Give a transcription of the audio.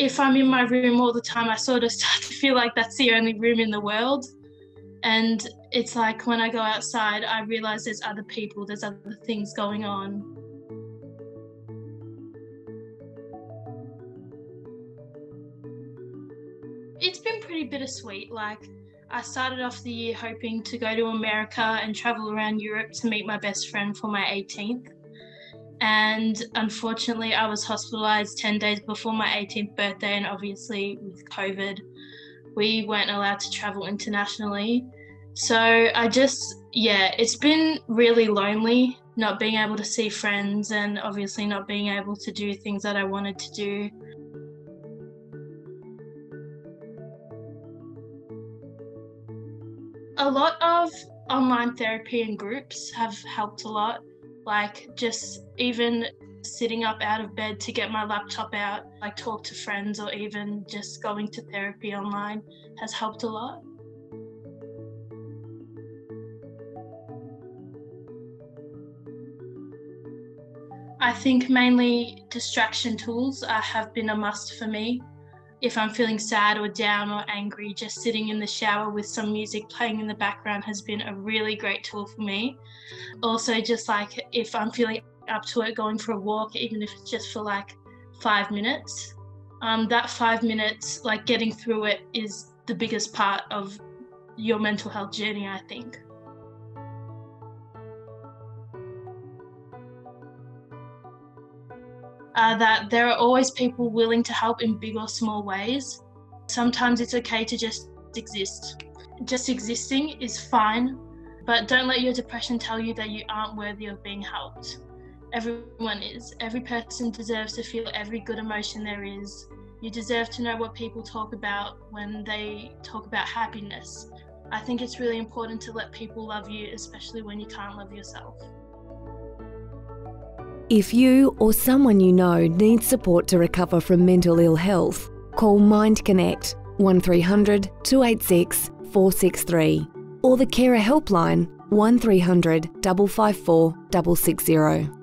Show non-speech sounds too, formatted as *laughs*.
if I'm in my room all the time, I sort of *laughs* start to feel like that's the only room in the world. And it's like when I go outside, I realize there's other people, there's other things going on. It's been pretty bittersweet. Like, I started off the year hoping to go to America and travel around Europe to meet my best friend for my 18th. And unfortunately, I was hospitalized 10 days before my 18th birthday. And obviously, with COVID, we weren't allowed to travel internationally. So I just, yeah, it's been really lonely not being able to see friends and obviously not being able to do things that I wanted to do. A lot of online therapy and groups have helped a lot. Like just even sitting up out of bed to get my laptop out, like talk to friends, or even just going to therapy online has helped a lot. I think mainly distraction tools uh, have been a must for me. If I'm feeling sad or down or angry, just sitting in the shower with some music playing in the background has been a really great tool for me. Also, just like if I'm feeling up to it, going for a walk, even if it's just for like five minutes, um, that five minutes, like getting through it, is the biggest part of your mental health journey, I think. Uh, that there are always people willing to help in big or small ways. Sometimes it's okay to just exist. Just existing is fine, but don't let your depression tell you that you aren't worthy of being helped. Everyone is. Every person deserves to feel every good emotion there is. You deserve to know what people talk about when they talk about happiness. I think it's really important to let people love you, especially when you can't love yourself. If you or someone you know needs support to recover from mental ill health, call Mind Connect 1300 286 463 or the Carer Helpline 1300 554 660.